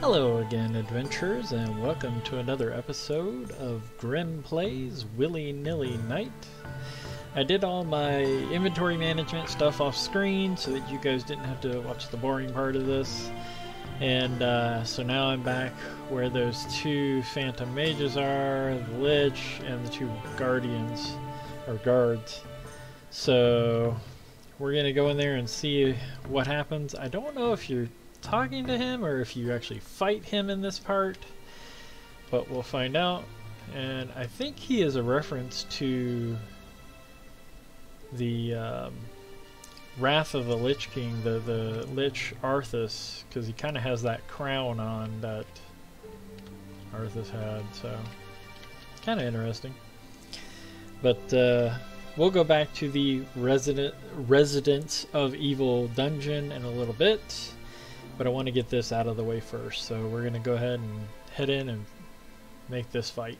Hello again, adventurers, and welcome to another episode of Grimm Plays Willy Nilly Knight. I did all my inventory management stuff off screen so that you guys didn't have to watch the boring part of this. And uh, so now I'm back where those two Phantom Mages are, the Lich, and the two Guardians, or Guards. So we're gonna go in there and see what happens. I don't know if you're talking to him or if you actually fight him in this part, but we'll find out. And I think he is a reference to the um, Wrath of the Lich King, the, the Lich Arthas, because he kind of has that crown on that Arthas had, so it's kind of interesting. But uh, we'll go back to the resident Residence of Evil dungeon in a little bit, but I want to get this out of the way first. So we're going to go ahead and head in and make this fight.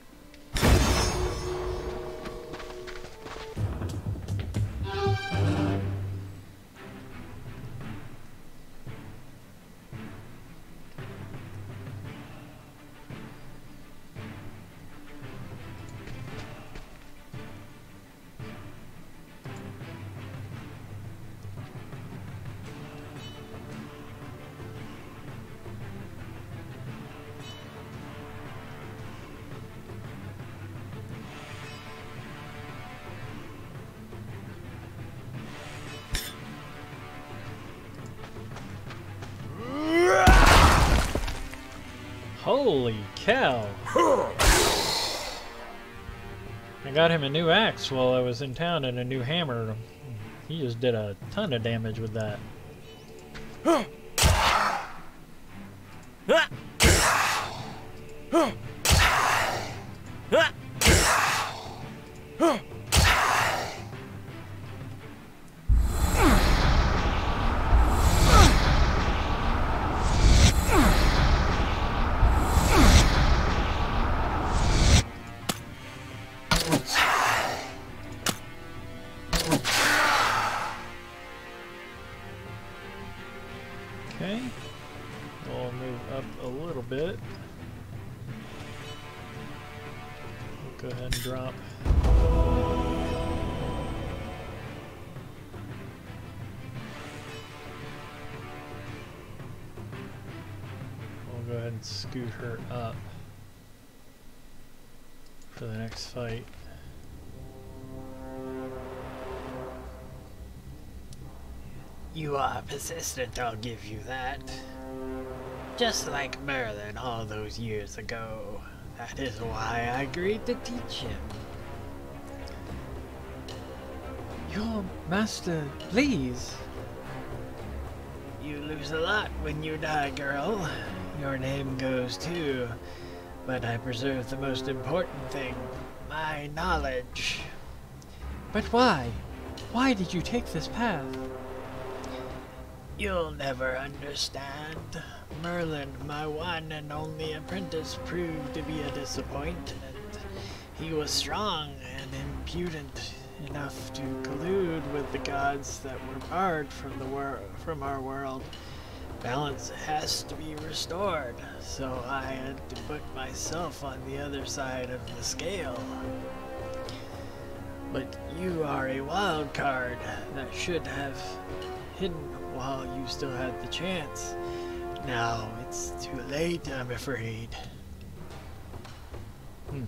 Holy cow! I got him a new axe while I was in town and a new hammer. He just did a ton of damage with that. Okay. And scoot her up for the next fight. You are persistent, I'll give you that. Just like Merlin all those years ago. That is why I agreed to teach him. Your master, please. You lose a lot when you die, girl. Your name goes too. But I preserve the most important thing my knowledge. But why? Why did you take this path? You'll never understand. Merlin, my one and only apprentice, proved to be a disappointment. He was strong and impudent enough to collude with the gods that were barred from the wor from our world. Balance has to be restored, so I had to put myself on the other side of the scale. But you are a wild card that should have hidden while you still had the chance. Now it's too late, I'm afraid. Hmm.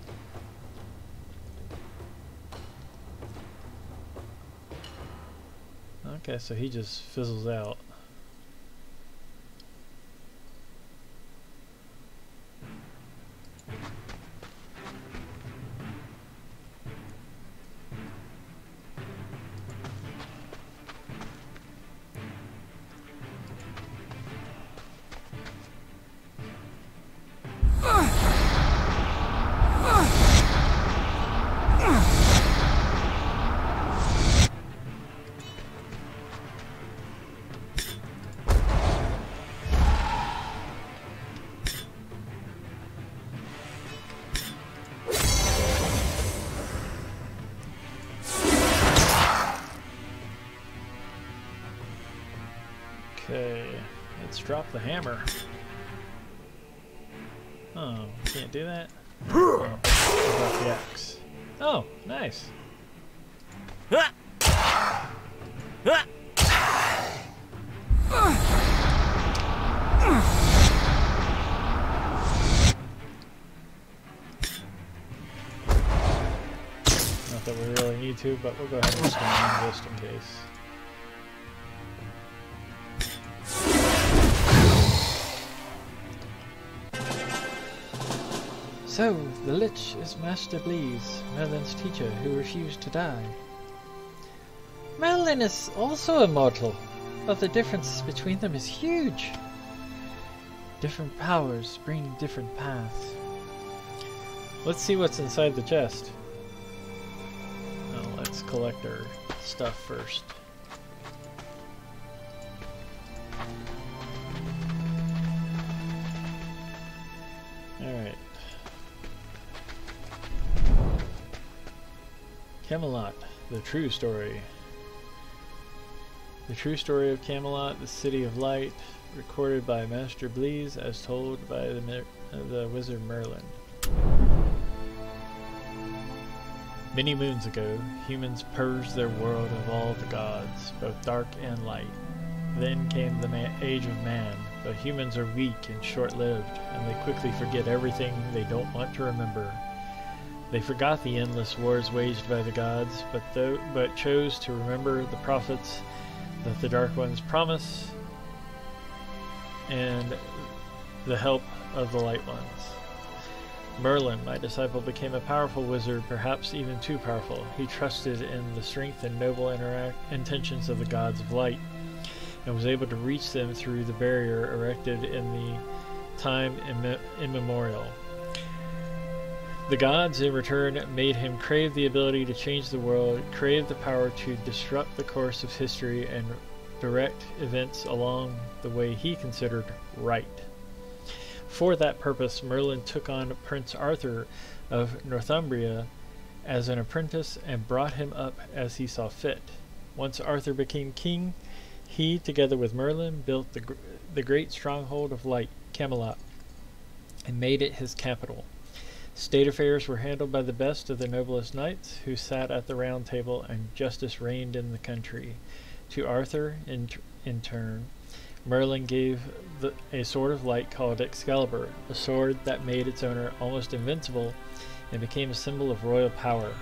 Okay, so he just fizzles out. Drop the hammer. Oh, can't do that? Oh, about the axe. Oh, nice. Not that we really need to, but we'll go ahead and just in case. So, the Lich is Master Bleeze, Merlin's teacher, who refused to die. Merlin is also immortal, but the difference between them is huge. Different powers bring different paths. Let's see what's inside the chest. Well, let's collect our stuff first. Camelot, the true story. The true story of Camelot, the city of light, recorded by Master Bleeze as told by the, the wizard Merlin. Many moons ago, humans purged their world of all the gods, both dark and light. Then came the age of man, but humans are weak and short-lived, and they quickly forget everything they don't want to remember. They forgot the endless wars waged by the gods, but, though, but chose to remember the prophets that the Dark Ones promise and the help of the Light Ones. Merlin, my disciple, became a powerful wizard, perhaps even too powerful. He trusted in the strength and noble intentions of the gods of light, and was able to reach them through the barrier erected in the time imme immemorial. The gods, in return, made him crave the ability to change the world, crave the power to disrupt the course of history, and direct events along the way he considered right. For that purpose, Merlin took on Prince Arthur of Northumbria as an apprentice and brought him up as he saw fit. Once Arthur became king, he, together with Merlin, built the, the great stronghold of light, Camelot, and made it his capital. State affairs were handled by the best of the noblest knights, who sat at the round table, and justice reigned in the country. To Arthur, in, in turn, Merlin gave the, a sword of light called Excalibur, a sword that made its owner almost invincible and became a symbol of royal power.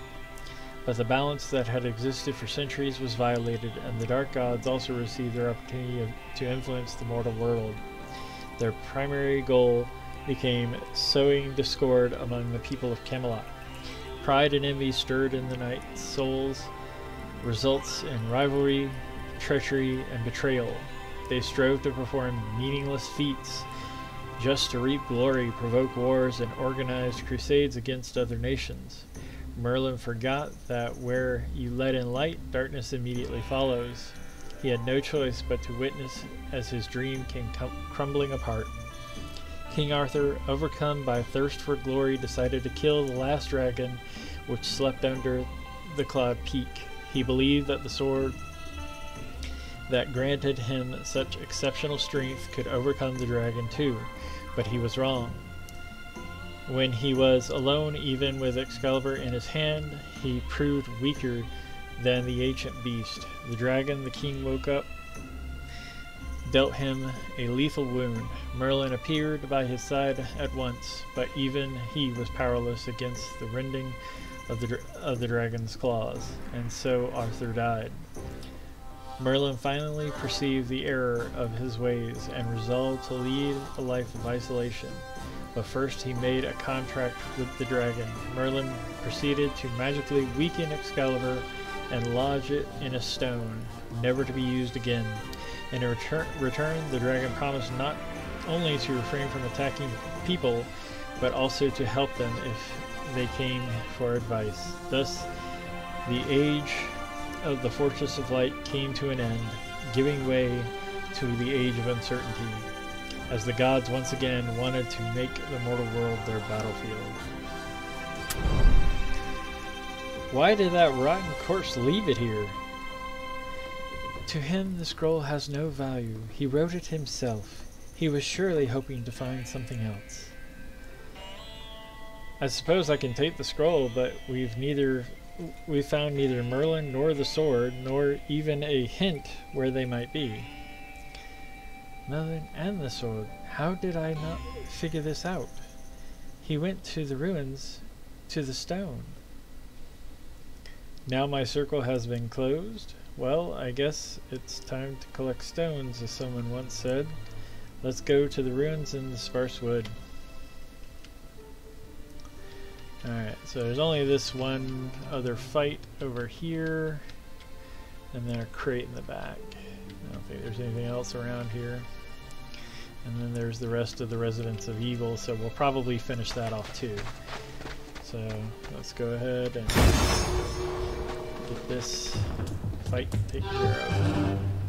But the balance that had existed for centuries was violated, and the dark gods also received their opportunity to influence the mortal world. Their primary goal became sowing discord among the people of Camelot. Pride and envy stirred in the knight's souls, results in rivalry, treachery, and betrayal. They strove to perform meaningless feats just to reap glory, provoke wars, and organize crusades against other nations. Merlin forgot that where you let in light, darkness immediately follows. He had no choice but to witness as his dream came crumbling apart. King Arthur, overcome by thirst for glory, decided to kill the last dragon which slept under the cloud peak. He believed that the sword that granted him such exceptional strength could overcome the dragon too, but he was wrong. When he was alone, even with Excalibur in his hand, he proved weaker than the ancient beast. The dragon, the king woke up, dealt him a lethal wound. Merlin appeared by his side at once, but even he was powerless against the rending of the, of the dragon's claws, and so Arthur died. Merlin finally perceived the error of his ways and resolved to lead a life of isolation. But first he made a contract with the dragon. Merlin proceeded to magically weaken Excalibur and lodge it in a stone, never to be used again. In return, return, the dragon promised not only to refrain from attacking people, but also to help them if they came for advice. Thus, the age of the Fortress of Light came to an end, giving way to the Age of Uncertainty, as the gods once again wanted to make the mortal world their battlefield. Why did that rotten corpse leave it here? To him the scroll has no value. He wrote it himself. He was surely hoping to find something else. I suppose I can take the scroll, but we've neither we found neither Merlin nor the sword, nor even a hint where they might be. Merlin and the sword. How did I not figure this out? He went to the ruins, to the stone. Now my circle has been closed. Well, I guess it's time to collect stones, as someone once said. Let's go to the ruins in the sparse wood. Alright, so there's only this one other fight over here, and then a crate in the back. I don't think there's anything else around here. And then there's the rest of the Residence of Evil, so we'll probably finish that off too. So let's go ahead and get this fight taken care of.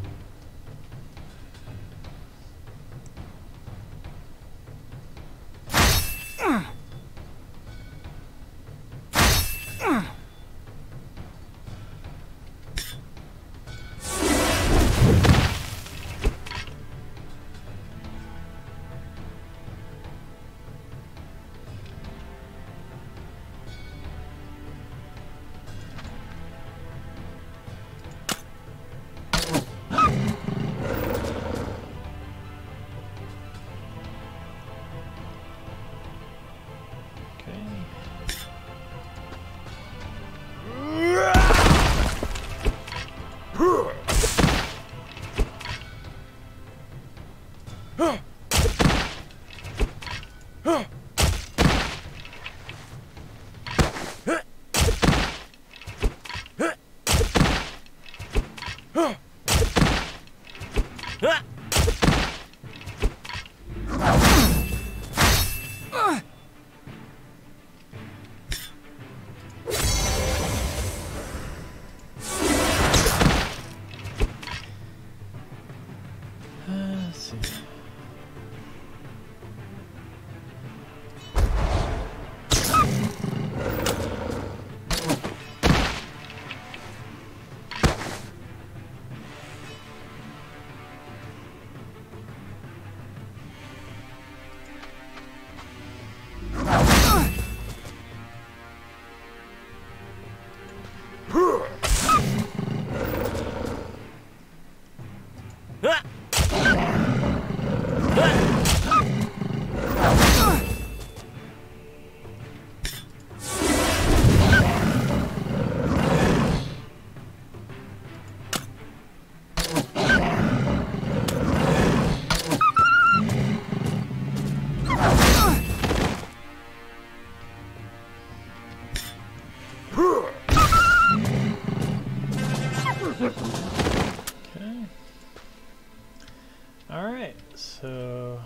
Alright, so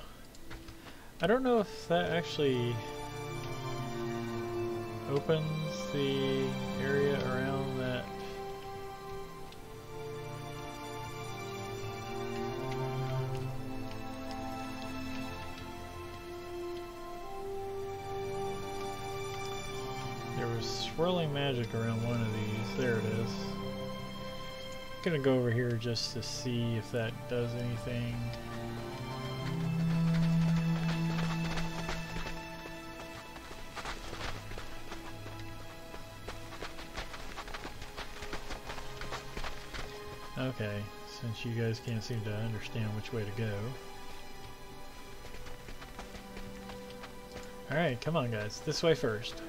I don't know if that actually opens the area around that. There was swirling magic around one of these. There it is gonna go over here just to see if that does anything. Okay, since you guys can't seem to understand which way to go. Alright, come on guys, this way first.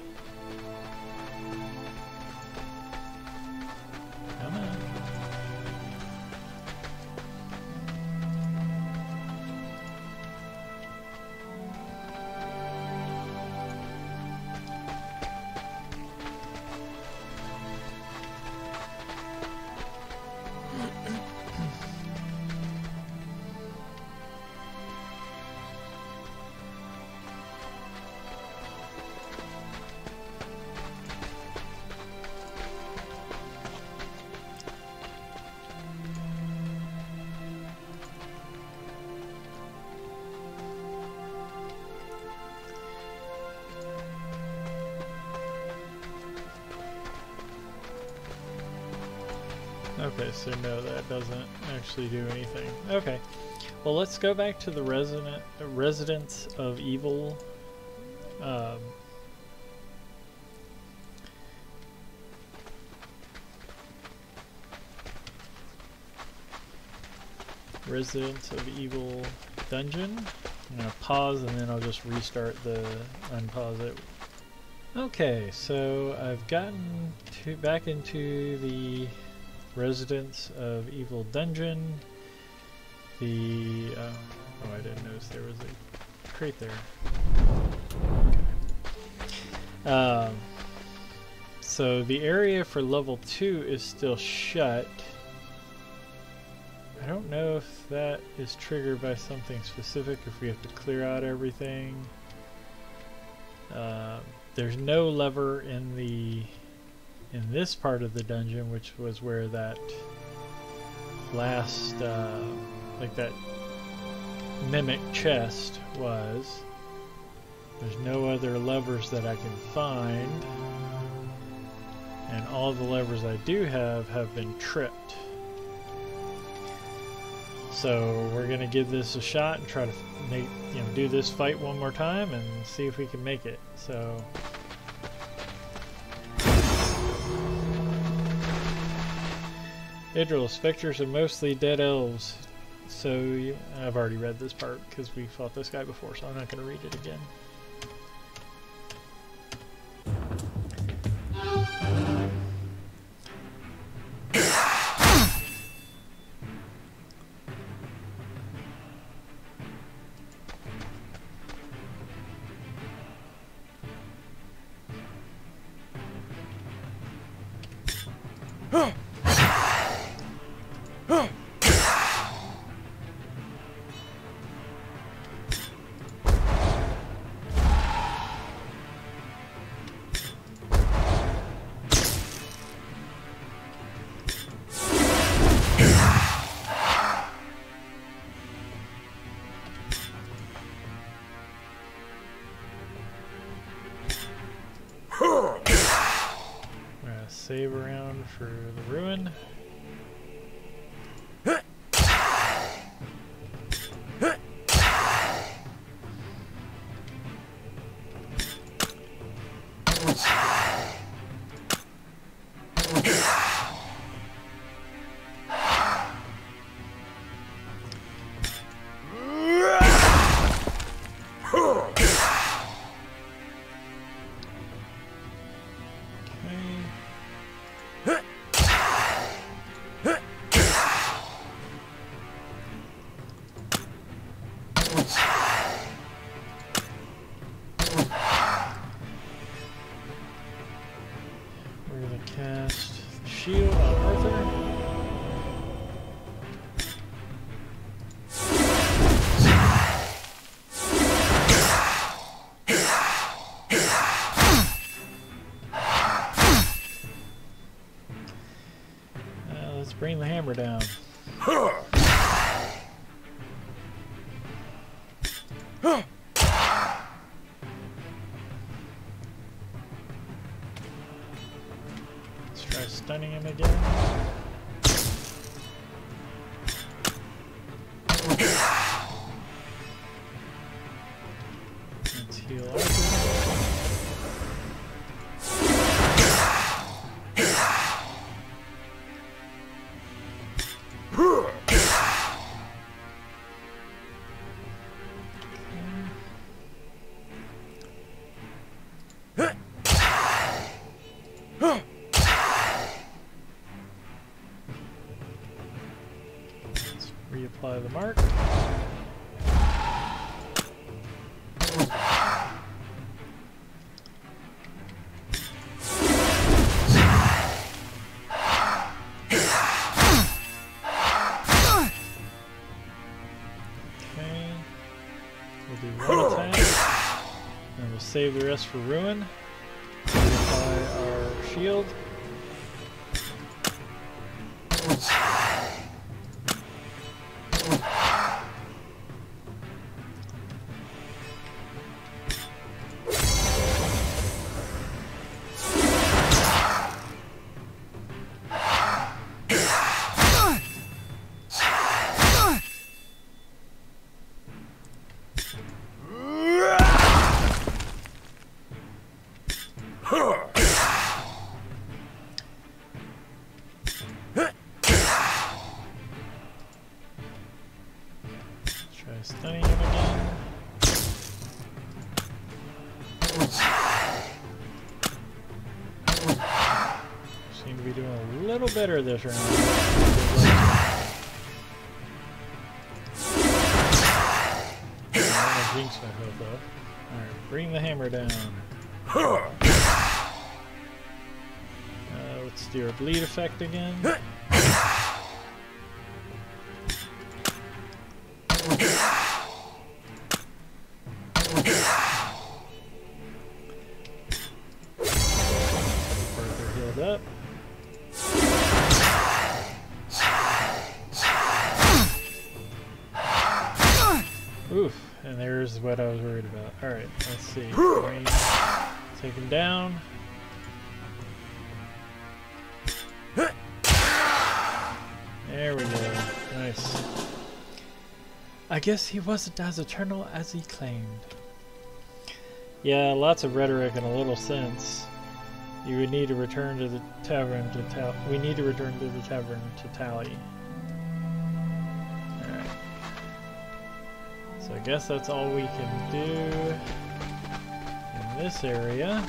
doesn't actually do anything. Okay. Well, let's go back to the resident residence of evil. Um, Residence of Evil Dungeon. I'm going to pause and then I'll just restart the unpause it. Okay, so I've gotten to back into the Residence of Evil dungeon. The uh, oh, I didn't notice there was a crate there. Okay. Um, so the area for level two is still shut. I don't know if that is triggered by something specific, if we have to clear out everything. Uh, there's no lever in the in this part of the dungeon, which was where that last, uh, like that mimic chest was. There's no other levers that I can find. And all the levers I do have have been tripped. So we're gonna give this a shot and try to make you know do this fight one more time and see if we can make it. So. Idril, specters are mostly dead elves. So you, I've already read this part because we fought this guy before, so I'm not going to read it again. save for the ruin. Bring the hammer down. Let's Let's the mark. Save the rest for ruin. Reapply our shield. Try stunning him again. Seem to be doing a little better this round. Jinx, I hope, though. Alright, bring the hammer down. Uh, let's do our bleed effect again. There we go. Nice. I guess he wasn't as eternal as he claimed. Yeah, lots of rhetoric and a little sense. You would need to return to the tavern to tell. We need to return to the tavern to tally. Alright. So I guess that's all we can do in this area.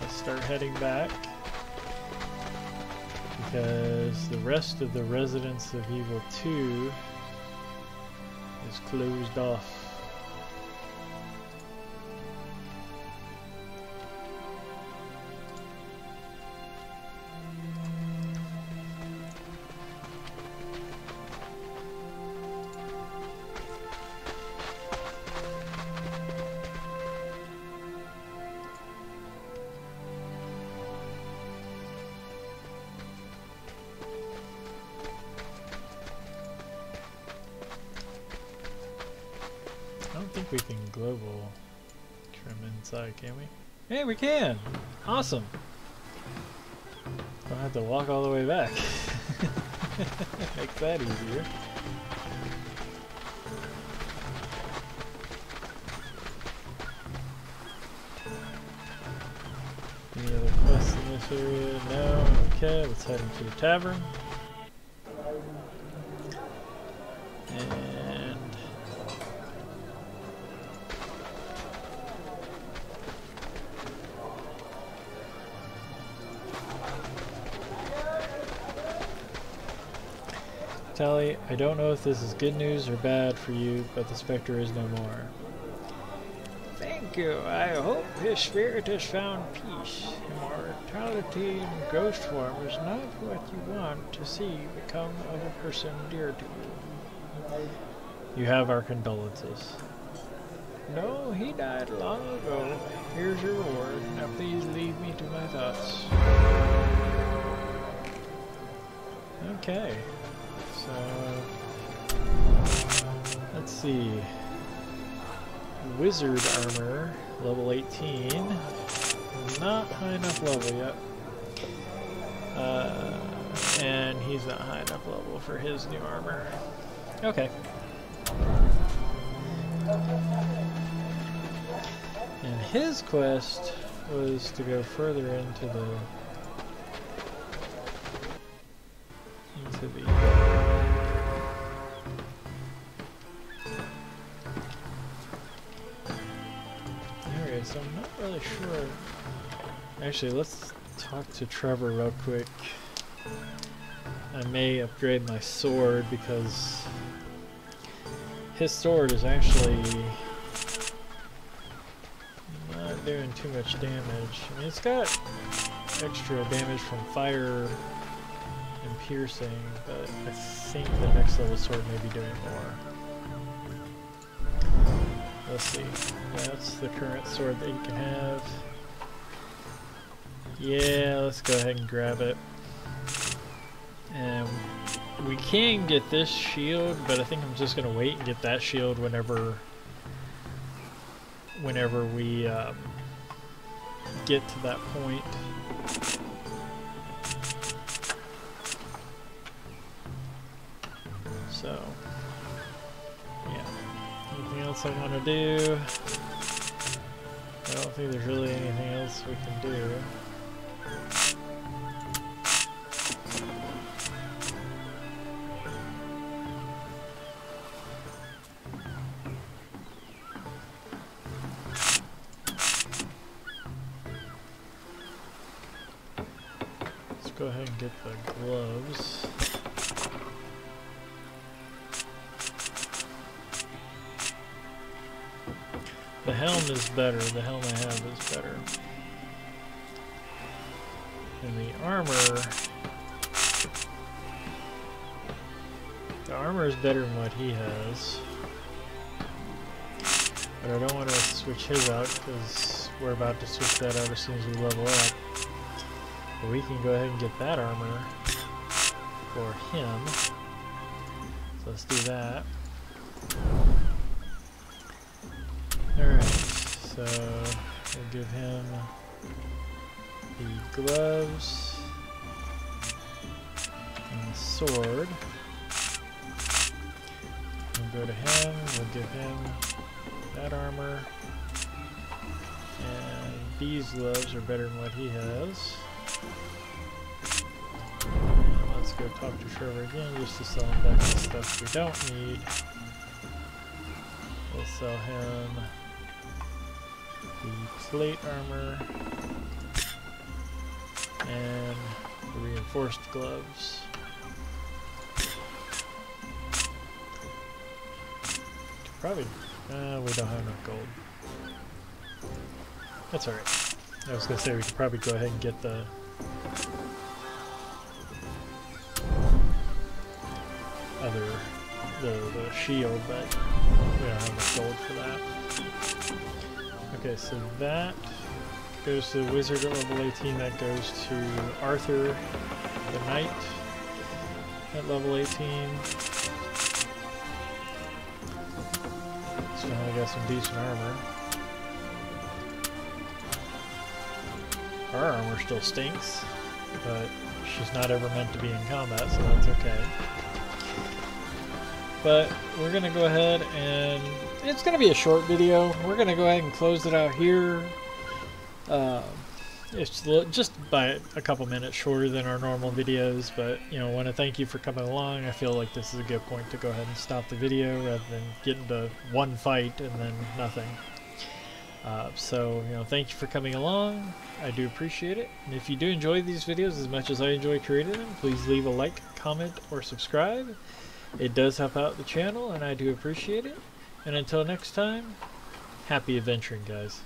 So start heading back. Because the rest of the Residence of Evil 2 is closed off. We can global trim inside, can we? Hey, we can! Awesome! Don't have to walk all the way back. Makes that easier. Any other quests in this area? No? Okay, let's head into the tavern. Tally, I don't know if this is good news or bad for you, but the Spectre is no more. Thank you. I hope his spirit has found peace. Immortality in ghost form is not what you want to see become of a person dear to you. You have our condolences. No, he died long ago. Here's your reward. Now please leave me to my thoughts. Okay. So let's see. Wizard armor, level 18. Not high enough level yet. Uh, and he's not high enough level for his new armor. Okay. And his quest was to go further into the into the Actually, let's talk to Trevor real quick. I may upgrade my sword because his sword is actually not doing too much damage. I mean, it's got extra damage from fire and piercing, but I think the next level sword may be doing more. Let's see. That's the current sword that you can have. Yeah, let's go ahead and grab it. And we can get this shield, but I think I'm just gonna wait and get that shield whenever whenever we um, get to that point. So, yeah. Anything else I want to do? I don't think there's really anything else we can do go ahead and get the gloves. The helm is better. The helm I have is better. And the armor... The armor is better than what he has. But I don't want to switch his out because we're about to switch that out as soon as we level up. But we can go ahead and get that armor for him. So let's do that. Alright, so we'll give him the gloves and the sword. We'll go to him, we'll give him that armor. And these gloves are better than what he has. And let's go talk to Trevor again just to sell him back the stuff we don't need. We'll sell him the plate armor and the reinforced gloves. Probably, uh, we don't have enough gold. That's alright. I was gonna say we could probably go ahead and get the other, the, the shield, but we don't have enough gold for that. Okay, so that goes to the wizard at level 18, that goes to Arthur the knight at level 18. So now got some decent armor. Our armor still stinks, but she's not ever meant to be in combat, so that's okay. But we're gonna go ahead and it's gonna be a short video. We're gonna go ahead and close it out here. Uh, it's just by a couple minutes shorter than our normal videos, but you know, want to thank you for coming along. I feel like this is a good point to go ahead and stop the video rather than get into one fight and then nothing. Uh, so, you know, thank you for coming along. I do appreciate it. And if you do enjoy these videos as much as I enjoy creating them, please leave a like, comment, or subscribe. It does help out the channel, and I do appreciate it. And until next time, happy adventuring, guys.